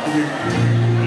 Bakit